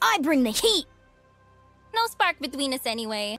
I bring the heat! No spark between us anyway.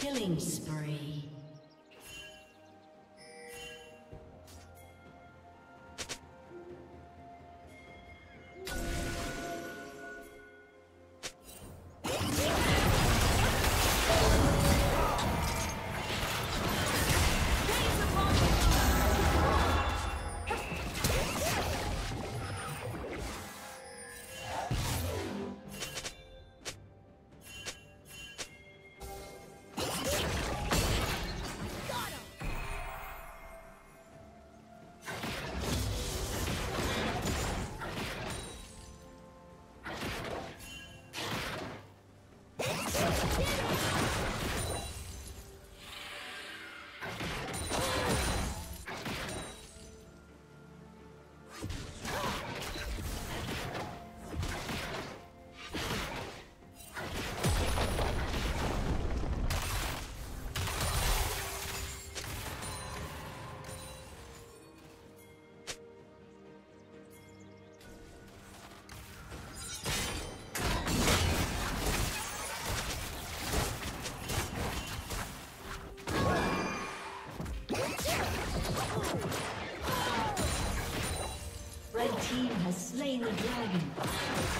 Killing spree. Slain the dragon.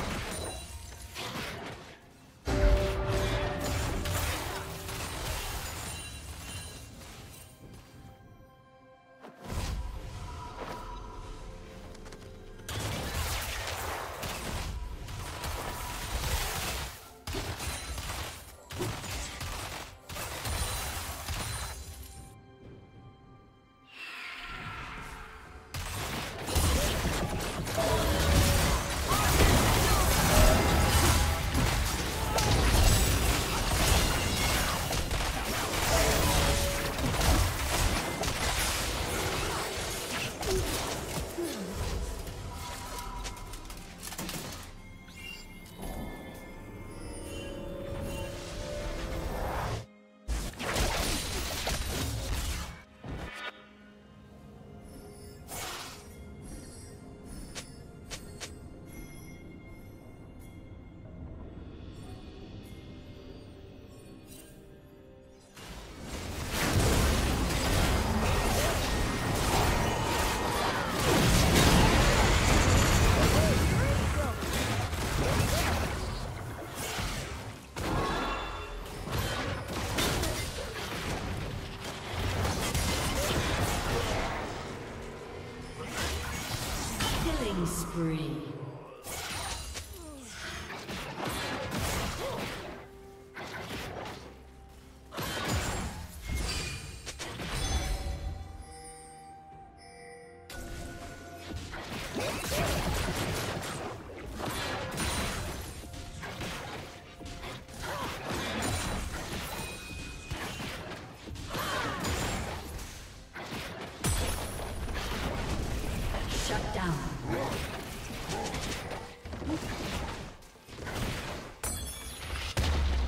Shut down.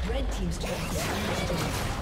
Red Team's turret is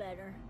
better.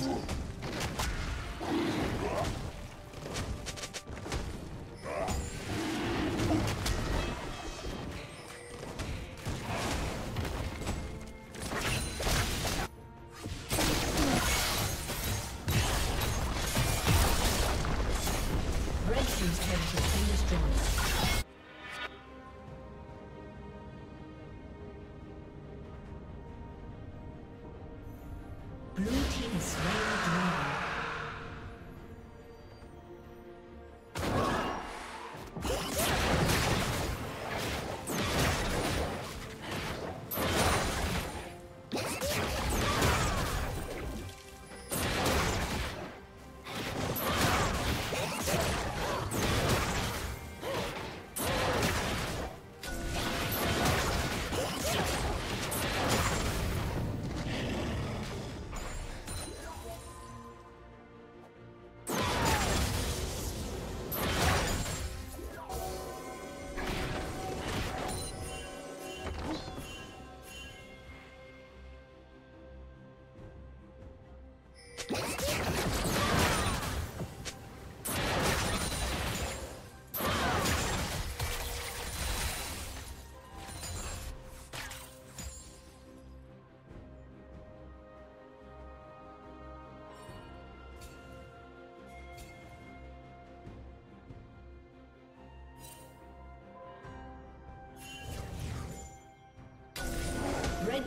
Ace. Red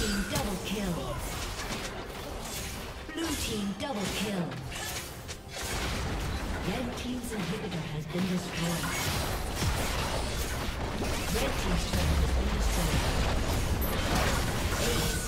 team double kill. Blue team double kill. Red team's inhibitor has been destroyed. Red team's turret has been destroyed. Eight.